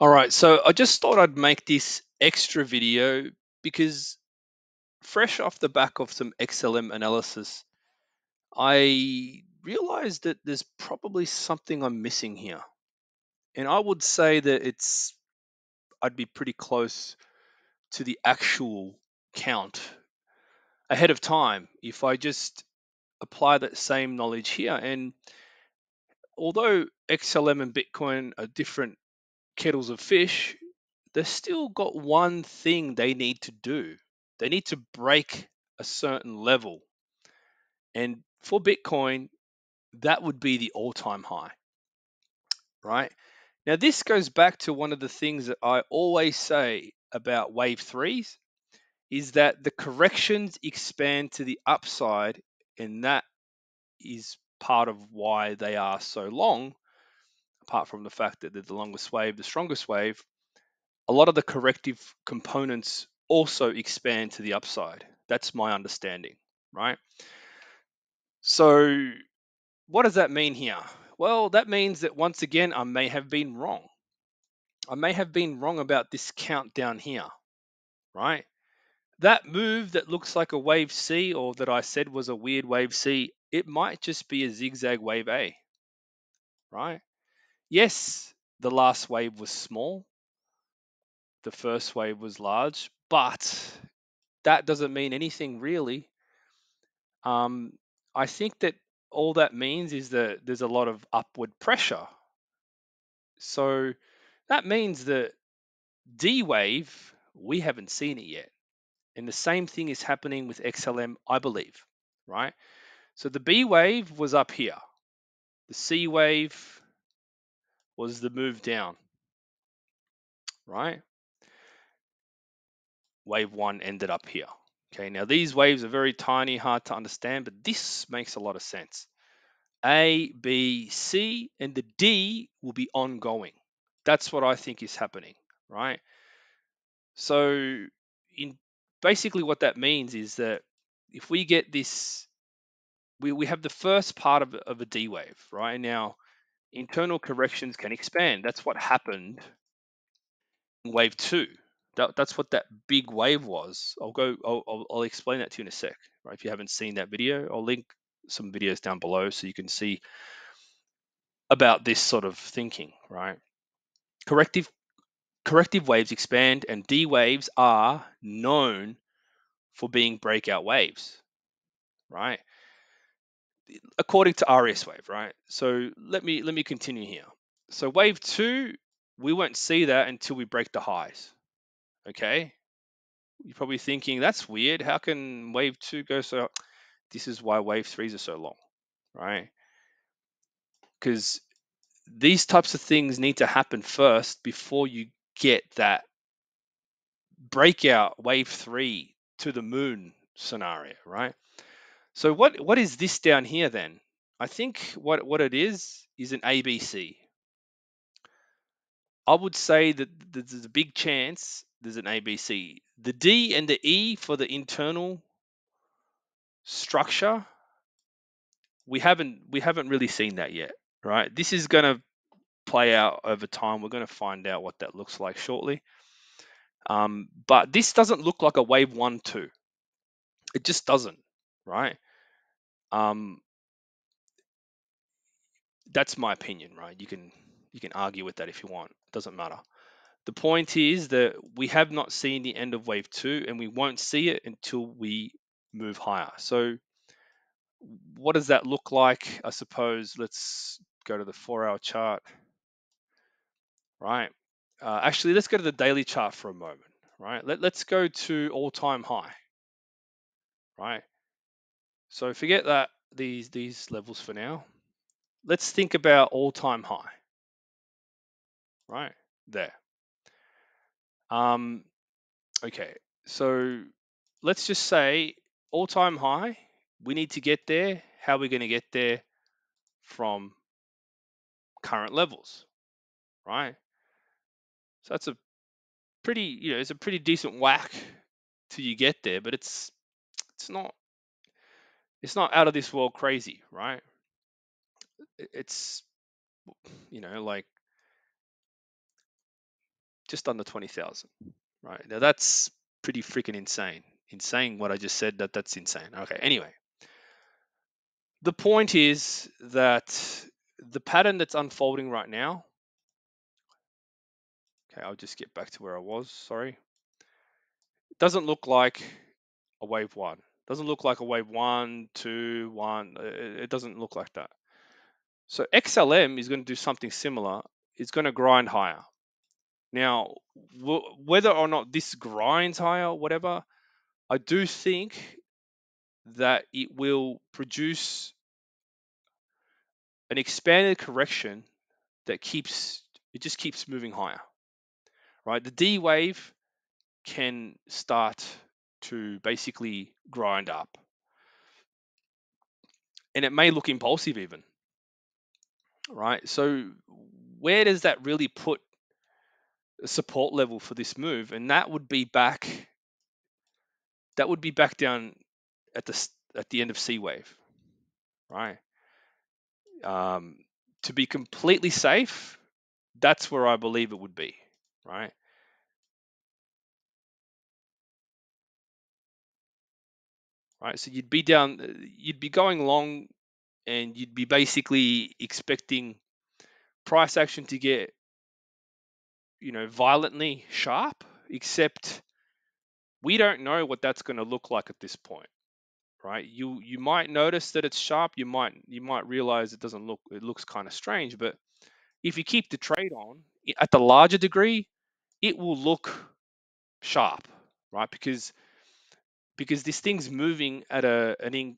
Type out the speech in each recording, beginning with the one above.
All right, so I just thought I'd make this extra video because fresh off the back of some XLM analysis, I realized that there's probably something I'm missing here. And I would say that it's, I'd be pretty close to the actual count ahead of time if I just apply that same knowledge here. And although XLM and Bitcoin are different kettles of fish, they've still got one thing they need to do. They need to break a certain level. And for Bitcoin, that would be the all time high, right? Now, this goes back to one of the things that I always say about wave threes is that the corrections expand to the upside, and that is part of why they are so long, apart from the fact that they're the longest wave, the strongest wave, a lot of the corrective components also expand to the upside. That's my understanding, right? So, what does that mean here? Well, that means that once again, I may have been wrong. I may have been wrong about this count down here, right? That move that looks like a wave C or that I said was a weird wave C, it might just be a zigzag wave A, right? Yes, the last wave was small, the first wave was large, but that doesn't mean anything really. Um, I think that all that means is that there's a lot of upward pressure. So that means that D wave, we haven't seen it yet. And the same thing is happening with XLM, I believe, right? So the B wave was up here. The C wave was the move down, right? Wave one ended up here. Okay, now these waves are very tiny, hard to understand, but this makes a lot of sense. A, B, C, and the D will be ongoing. That's what I think is happening, right? So, in basically what that means is that if we get this, we, we have the first part of, of a D wave, right? Now, internal corrections can expand. That's what happened in wave two. That, that's what that big wave was. I'll go. I'll, I'll, I'll explain that to you in a sec. Right? If you haven't seen that video, I'll link some videos down below so you can see about this sort of thinking. Right? Corrective corrective waves expand, and D waves are known for being breakout waves. Right? According to AriasWave. Right? So let me let me continue here. So wave two, we won't see that until we break the highs. Okay. You're probably thinking that's weird. How can wave two go so? This is why wave threes are so long, right? Because these types of things need to happen first before you get that breakout wave three to the moon scenario, right? So what what is this down here then? I think what what it is is an ABC. I would say that there's a big chance there's an ABC. The D and the E for the internal structure, we haven't we haven't really seen that yet, right? This is going to play out over time. We're going to find out what that looks like shortly. Um, but this doesn't look like a wave one two. It just doesn't, right? Um, that's my opinion, right? You can you can argue with that if you want. It doesn't matter. The point is that we have not seen the end of wave two, and we won't see it until we move higher. So, what does that look like? I suppose let's go to the four hour chart. Right. Uh, actually, let's go to the daily chart for a moment. Right. Let, let's go to all time high. Right. So, forget that these these levels for now. Let's think about all time high. Right there. Um, okay, so let's just say all time high, we need to get there. How are we going to get there from current levels, right? So that's a pretty, you know, it's a pretty decent whack till you get there, but it's it's not it's not out of this world crazy, right? It's you know like just under 20,000. Right now, that's pretty freaking insane. Insane what I just said. That that's insane. Okay. Anyway, the point is that the pattern that's unfolding right now. Okay, I'll just get back to where I was. Sorry. Doesn't look like a wave one. Doesn't look like a wave one, two, one. Uh, it doesn't look like that. So XLM is going to do something similar. It's going to grind higher. Now, whether or not this grinds higher, whatever, I do think that it will produce an expanded correction that keeps it just keeps moving higher. Right? The D wave can start to basically grind up. And it may look impulsive even. Right? So where does that really put a support level for this move? And that would be back that would be back down at the at the end of C wave. Right? Um, to be completely safe, that's where I believe it would be, right? Right? So you'd be down, uh, you'd be going long, and you'd be basically expecting price action to get, you know, violently sharp. Except we don't know what that's going to look like at this point, right? You you might notice that it's sharp. You might you might realize it doesn't look it looks kind of strange, but if you keep the trade on at the larger degree, it will look sharp, right? Because because this thing's moving at a an in,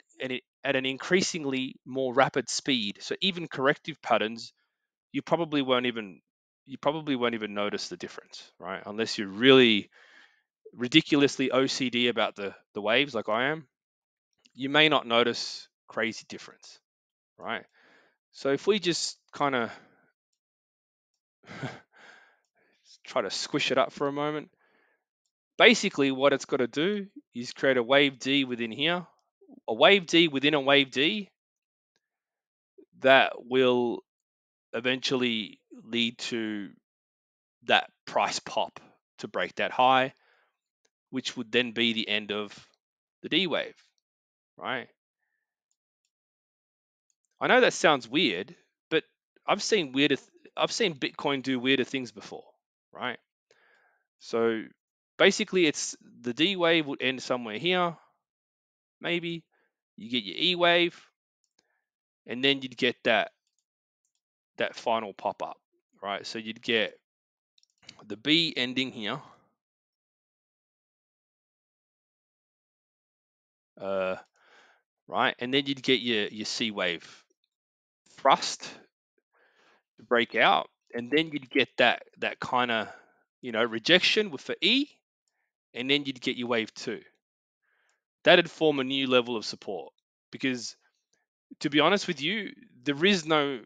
at an increasingly more rapid speed. So even corrective patterns, you probably won't even you probably won't even notice the difference, right? Unless you're really ridiculously OCD about the the waves like I am, you may not notice crazy difference, right? So if we just kind of try to squish it up for a moment, basically what it's got to do is create a wave D within here, a wave D within a wave D that will eventually lead to that price pop to break that high, which would then be the end of the D wave, right? I know that sounds weird, but I've seen weirder, I've seen Bitcoin do weirder things before, right? So basically it's the D wave would end somewhere here, maybe. You get your E wave, and then you'd get that that final pop up, right? So you'd get the B ending here. Uh, right, and then you'd get your your C wave thrust to break out, and then you'd get that that kind of you know rejection with the E, and then you'd get your wave two. That'd form a new level of support because, to be honest with you, there is no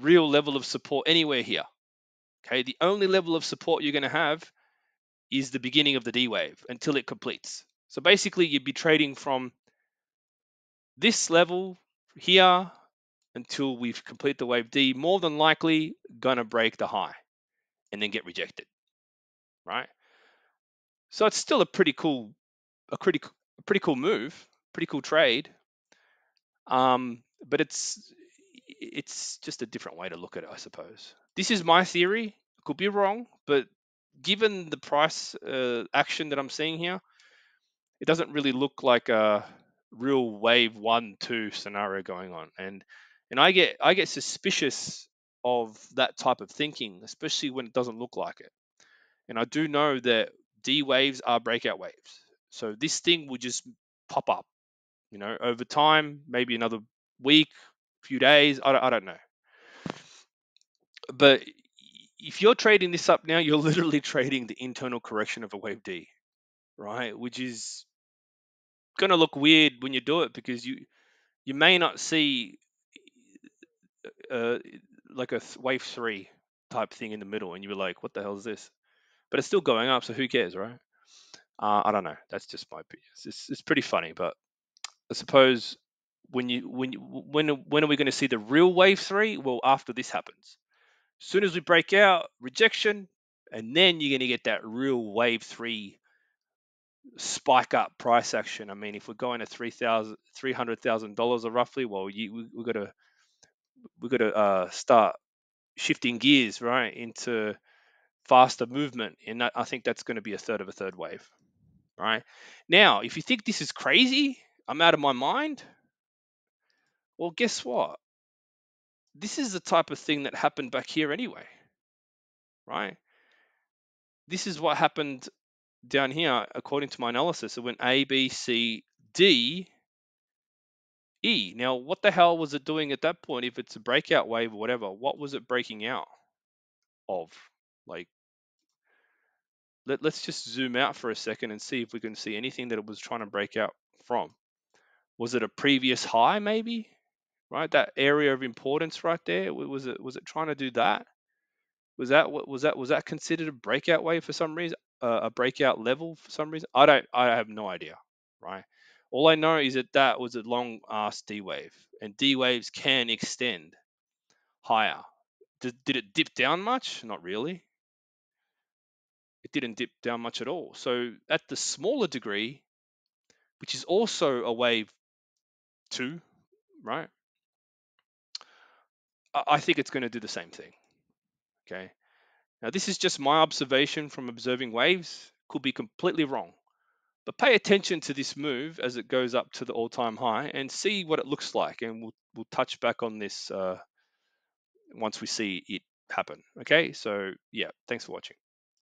real level of support anywhere here. Okay, the only level of support you're going to have is the beginning of the D wave until it completes. So basically, you'd be trading from this level here until we've complete the wave D, more than likely gonna break the high and then get rejected, right? So it's still a pretty cool, a pretty, a pretty cool move, pretty cool trade. Um, but it's it's just a different way to look at it, I suppose. This is my theory. could be wrong, but given the price uh, action that I'm seeing here, it doesn't really look like a real wave one two scenario going on. And and I get I get suspicious of that type of thinking, especially when it doesn't look like it. And I do know that D waves are breakout waves. So this thing will just pop up, you know, over time, maybe another week, few days, I don't, I don't know. But if you're trading this up now, you're literally trading the internal correction of a wave D, right? Which is going to look weird when you do it because you you may not see uh, like a wave three type thing in the middle, and you're like, what the hell is this? But it's still going up, so who cares, right? Uh, I don't know. That's just my opinion. It's, it's pretty funny, but I suppose when you when you, when when are we going to see the real wave three? Well, after this happens. As soon as we break out rejection, and then you're going to get that real wave three spike up price action. I mean, if we're going to three thousand, three hundred thousand dollars or roughly, well, you, we, we've got to we've got to uh, start shifting gears right into faster movement, and I think that's going to be a third of a third wave. Right now, if you think this is crazy, I'm out of my mind. Well, guess what? This is the type of thing that happened back here anyway, right? This is what happened down here, according to my analysis. It went A, B, C, D, E. Now, what the hell was it doing at that point? If it's a breakout wave or whatever, what was it breaking out of? Like, let, let's just zoom out for a second and see if we can see anything that it was trying to break out from. Was it a previous high, maybe? Right, that area of importance right there. Was it was it trying to do that? Was that was that was that considered a breakout wave for some reason? Uh, a breakout level for some reason? I don't. I have no idea. Right. All I know is that that was a long ass D wave, and D waves can extend higher. Did, did it dip down much? Not really. It didn't dip down much at all. So at the smaller degree, which is also a wave two, right? I think it's going to do the same thing. Okay. Now, this is just my observation from observing waves. Could be completely wrong. But pay attention to this move as it goes up to the all-time high and see what it looks like. And we'll, we'll touch back on this uh, once we see it happen. Okay. So, yeah, thanks for watching.